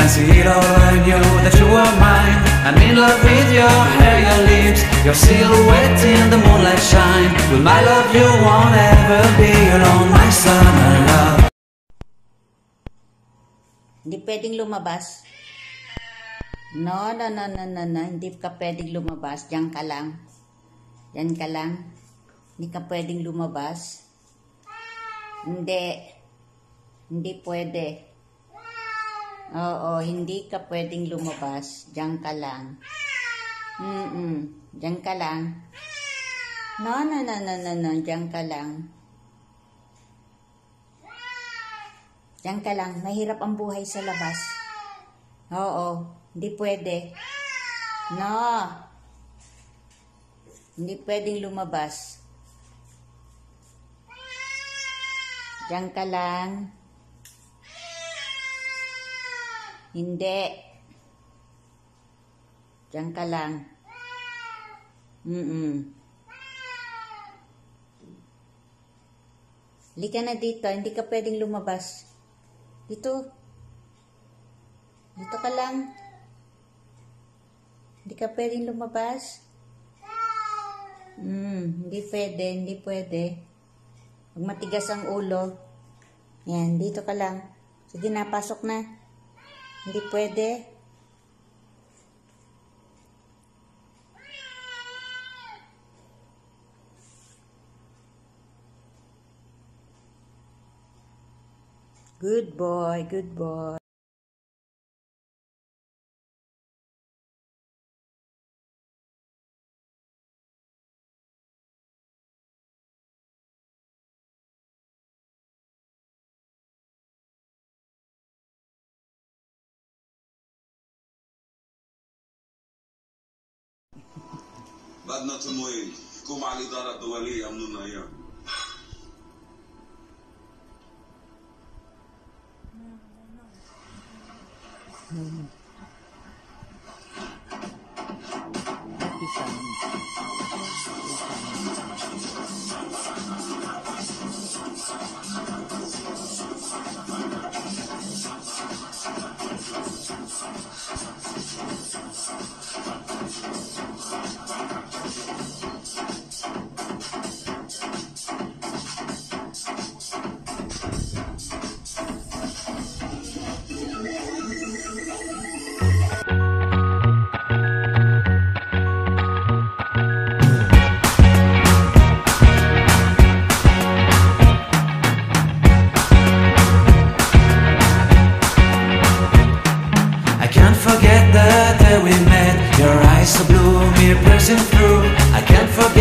When I see it all, I knew that you were mine. I'm in love with your hair, your lips, your silhouette in the moonlight shine. With my love, you won't ever be alone, my summer love. Hindi pwedeng lumabas. No, no, no, no, no, no. Hindi ka pwedeng lumabas. Diyan ka lang. Diyan ka lang. Hindi ka pwedeng lumabas. Hindi. Hindi pwede. Oo, hindi ka pwedeng lumabas. Diyan ka lang. Mm-mm. Diyan ka lang. No, no, no, no, no, no. Diyan ka lang. Diyan ka lang. Mahirap ang buhay sa labas. Oo. Hindi pwede. No. Hindi pwedeng lumabas. Diyan ka lang. Hindi. Diyan ka lang. Mm-mm. Lika na dito. Hindi ka pwedeng lumabas. Dito. Dito ka lang. Hindi ka pwedeng lumabas. Hmm, hindi pwede, hindi pwede. Pag matigas ang ulo. Yan, dito ka lang. Sige na, na. Hindi pwede. Good boy, good boy. بدنا تمويل حكومة على الإدارة الدولية أمنونا إياه Thank you. that we met. Your eyes so blue, me piercing through. I can't forget